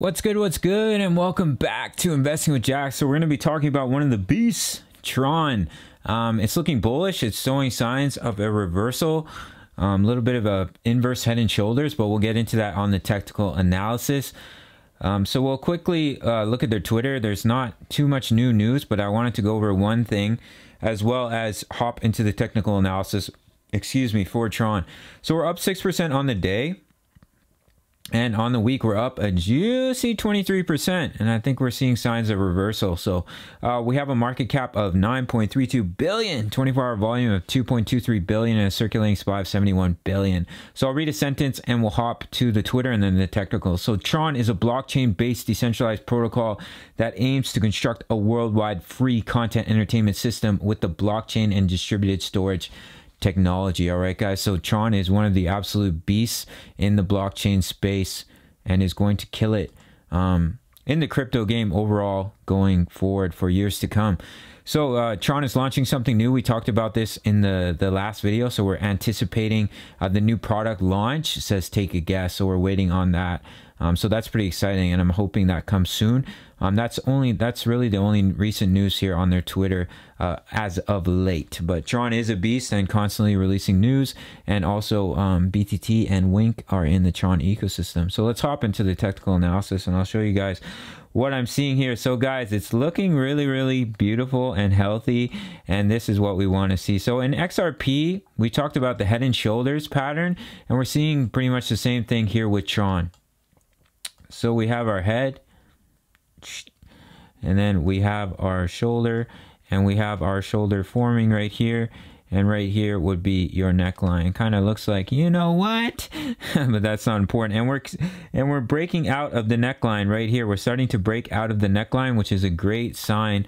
What's good? What's good? And welcome back to Investing with Jaxx. So we're going to be talking about one of the beasts, Tron. Um, it's looking bullish. It's showing signs of a reversal, a um, little bit of a inverse head and shoulders, but we'll get into that on the technical analysis. Um, so we'll quickly uh, look at their Twitter. There's not too much new news, but I wanted to go over one thing as well as hop into the technical analysis. Excuse me for Tron. So we're up six percent on the day. And on the week, we're up a juicy 23%. And I think we're seeing signs of reversal. So uh, we have a market cap of 9.32 billion, 24 hour volume of 2.23 billion, and a circulating supply of 71 billion. So I'll read a sentence and we'll hop to the Twitter and then the technical. So Tron is a blockchain based decentralized protocol that aims to construct a worldwide free content entertainment system with the blockchain and distributed storage technology. All right, guys. So Tron is one of the absolute beasts in the blockchain space and is going to kill it um, in the crypto game overall going forward for years to come. So uh, Tron is launching something new. We talked about this in the, the last video. So we're anticipating uh, the new product launch. It says take a guess. So we're waiting on that. Um, so that's pretty exciting, and I'm hoping that comes soon. Um, that's only that's really the only recent news here on their Twitter uh, as of late. But Tron is a beast and constantly releasing news, and also um, BTT and Wink are in the Tron ecosystem. So let's hop into the technical analysis, and I'll show you guys what I'm seeing here. So guys, it's looking really, really beautiful and healthy. And this is what we want to see. So in XRP, we talked about the head and shoulders pattern and we're seeing pretty much the same thing here with Tron. So we have our head, and then we have our shoulder, and we have our shoulder forming right here. And right here would be your neckline. Kind of looks like, you know what? but that's not important. And we're and we're breaking out of the neckline right here. We're starting to break out of the neckline, which is a great sign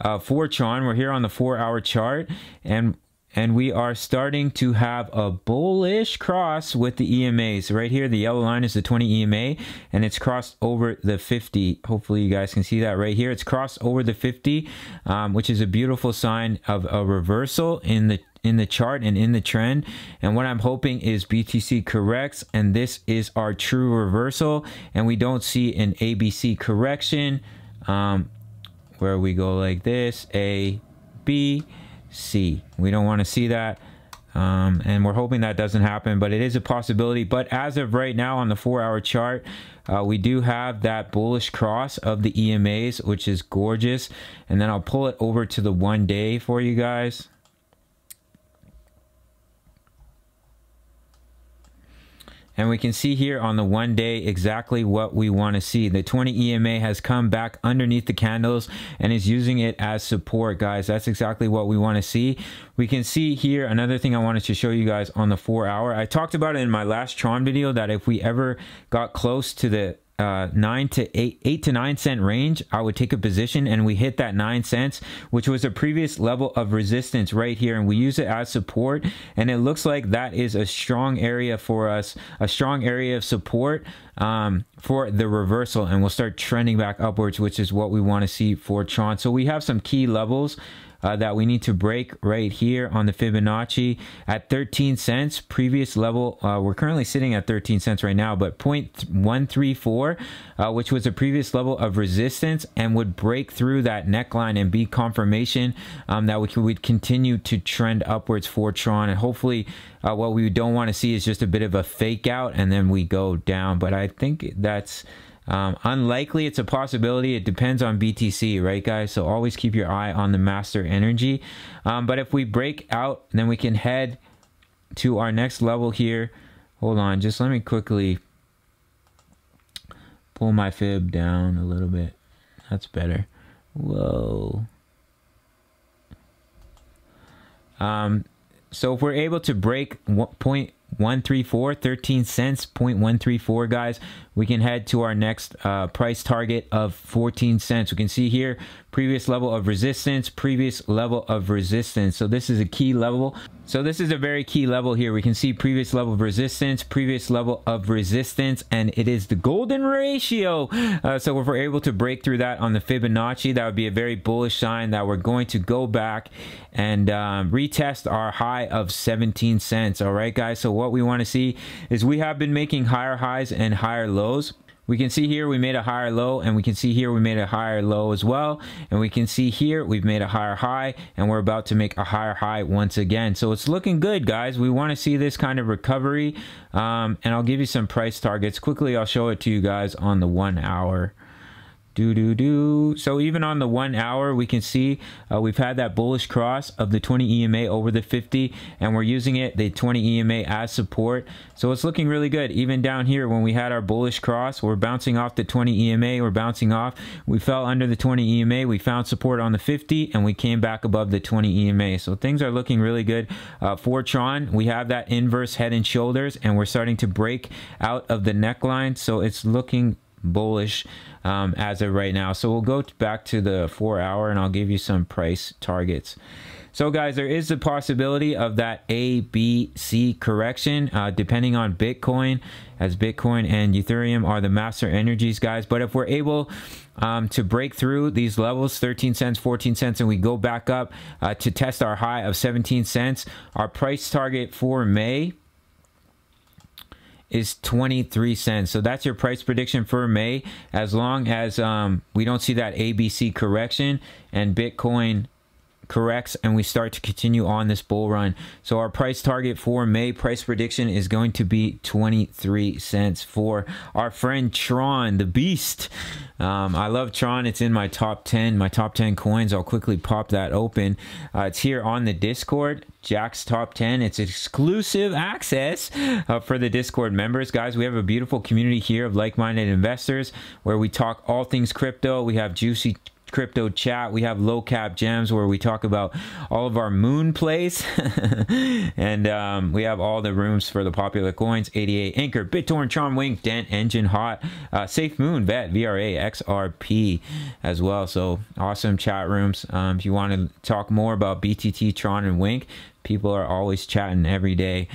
uh, for Tron. We're here on the four hour chart and and we are starting to have a bullish cross with the EMAs. Right here, the yellow line is the 20 EMA, and it's crossed over the 50. Hopefully, you guys can see that right here. It's crossed over the 50, um, which is a beautiful sign of a reversal in the in the chart and in the trend. And what I'm hoping is BTC corrects, and this is our true reversal, and we don't see an ABC correction um, where we go like this, A, B, C. We don't want to see that. Um, and we're hoping that doesn't happen, but it is a possibility. But as of right now on the four hour chart, uh, we do have that bullish cross of the EMAs, which is gorgeous. And then I'll pull it over to the one day for you guys. And we can see here on the one day exactly what we want to see. The 20 EMA has come back underneath the candles and is using it as support, guys. That's exactly what we want to see. We can see here another thing I wanted to show you guys on the four hour. I talked about it in my last Tron video that if we ever got close to the uh, nine to eight, eight to nine cent range, I would take a position and we hit that nine cents, which was a previous level of resistance right here. And we use it as support. And it looks like that is a strong area for us, a strong area of support um, for the reversal. And we'll start trending back upwards, which is what we want to see for Tron. So we have some key levels uh, that we need to break right here on the Fibonacci at 13 cents. Previous level, uh, we're currently sitting at 13 cents right now, but 0.134, uh, which was a previous level of resistance and would break through that neckline and be confirmation um, that we would continue to trend upwards for Tron. And hopefully, uh, what we don't want to see is just a bit of a fake out and then we go down. But I think that's um, unlikely, it's a possibility. It depends on BTC, right, guys? So always keep your eye on the master energy. Um, but if we break out, then we can head to our next level here. Hold on, just let me quickly pull my fib down a little bit. That's better. Whoa. Um, so if we're able to break point 134 13 cents 0.134 guys. We can head to our next uh, price target of 14 cents. We can see here previous level of resistance previous level of resistance. So this is a key level so this is a very key level here. We can see previous level of resistance previous level of resistance and it is the golden ratio. Uh, so if we're able to break through that on the Fibonacci that would be a very bullish sign that we're going to go back and um, retest our high of 17 cents. All right guys so what we want to see is we have been making higher highs and higher lows we can see here we made a higher low and we can see here we made a higher low as well. And we can see here we've made a higher high and we're about to make a higher high once again. So it's looking good guys. We want to see this kind of recovery. Um, and I'll give you some price targets. Quickly I'll show it to you guys on the one hour do do do so even on the one hour we can see uh, we've had that bullish cross of the 20 EMA over the 50 and we're using it the 20 EMA as support. So it's looking really good. Even down here when we had our bullish cross we're bouncing off the 20 EMA we're bouncing off. We fell under the 20 EMA we found support on the 50 and we came back above the 20 EMA so things are looking really good. Uh, for Tron we have that inverse head and shoulders and we're starting to break out of the neckline. So it's looking bullish um, as of right now. So we'll go back to the four hour and I'll give you some price targets. So guys, there is the possibility of that A, B, C correction uh, depending on Bitcoin as Bitcoin and Ethereum are the master energies guys. But if we're able um, to break through these levels, 13 cents, 14 cents, and we go back up uh, to test our high of 17 cents, our price target for May is 23 cents. So that's your price prediction for May. As long as um, we don't see that ABC correction and Bitcoin corrects and we start to continue on this bull run. So our price target for May price prediction is going to be 23 cents for our friend Tron, the beast. Um, I love Tron. It's in my top 10, my top 10 coins. I'll quickly pop that open. Uh, it's here on the Discord. Jaxx's Top 10. It's exclusive access uh, for the Discord members. Guys, we have a beautiful community here of like minded investors where we talk all things crypto. We have juicy crypto chat. We have low cap gems where we talk about all of our moon plays. and um, we have all the rooms for the popular coins 88 Ankr, BitTorrent, Wink, Dent, Enjin, Hot, uh, Safe Moon, Vet, VRA, XRP as well. So awesome chat rooms. Um, if you want to talk more about BTT, Tron, and Wink, people are always chatting every day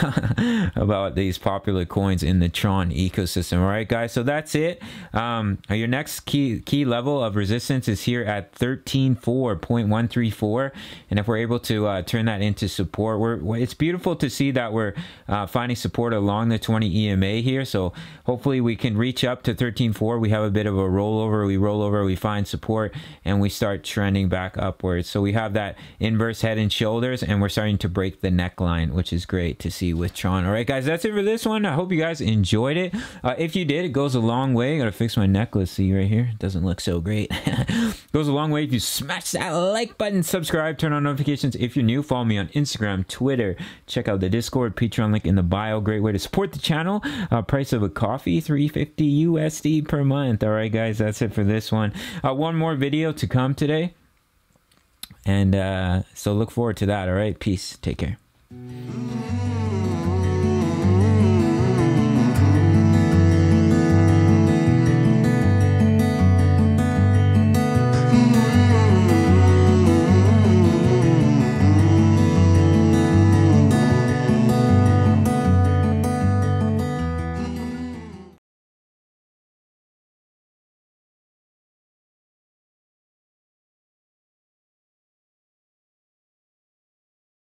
about these popular coins in the Tron ecosystem. All right, guys. So that's it. Um, your next key key level of resistance is here at 13.4.134, and if we're able to uh, turn that into support, we're it's beautiful to see that we're uh, finding support along the 20 EMA here. So hopefully we can reach up to 13.4. We have a bit of a rollover. We roll over, we find support, and we start trending back upwards. So we have that inverse head and shoulders, and we're starting to break the neckline, which is great to see with Tron. All right, guys, that's it for this one. I hope you guys enjoyed it. Uh, if you did, it goes a long way. I gotta fix my necklace. See right here, it doesn't look so great. goes a long way if you smash that like button, subscribe, turn on notifications. If you're new, follow me on Instagram, Twitter. Check out the Discord, Patreon link in the bio. Great way to support the channel. Uh, price of a coffee, 350 USD per month. All right, guys, that's it for this one. Uh, one more video to come today. And uh, so look forward to that. All right. Peace. Take care.